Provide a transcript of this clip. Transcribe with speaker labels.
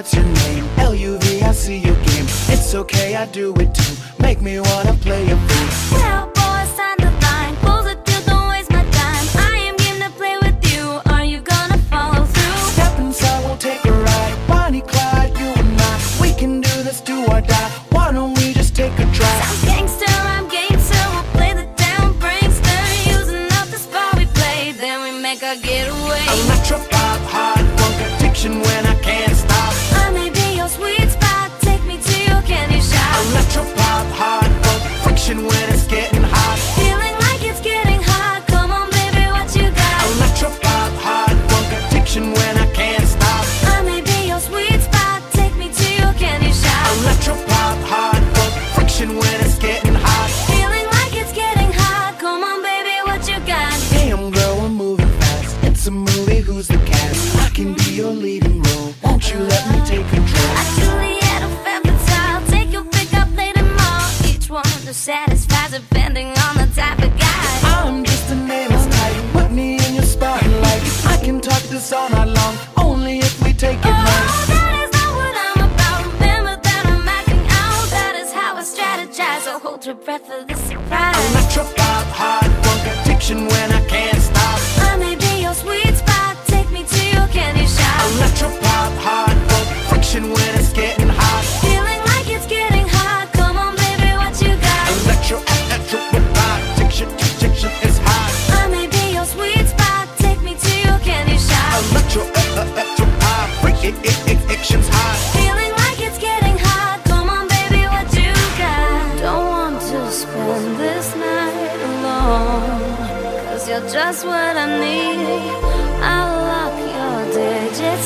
Speaker 1: what's your name? L-U-V, I see your game. It's okay, I do it too. Make me wanna play a fool.
Speaker 2: Yeah, boy, sign the line Close the deal, don't waste my time. I am game to play with you. Are you gonna follow through?
Speaker 1: Step inside, we'll take a ride. Bonnie, Clyde, you and I We can do this, do or die. Why don't we just take a drive?
Speaker 2: I'm gangster, I'm gangster We'll play the down prankster Using up the spot we play Then we make a getaway.
Speaker 1: Electro pop, hard funk addiction when I who's the cast? I can be your leading role. Won't you let me take control?
Speaker 2: Like Juliet or Fatale Take your pick up, play them all Each one to satisfy Depending on the type of guy.
Speaker 1: I'm just a nameless type Put me in your spotlight. I can talk this all night long. Only if we take it
Speaker 2: Oh,
Speaker 1: right
Speaker 2: that is not what I'm about. Remember that I'm acting out. That is how I strategize. So hold your breath for the spend this night alone. Cause you're just what I need. I'll lock your digits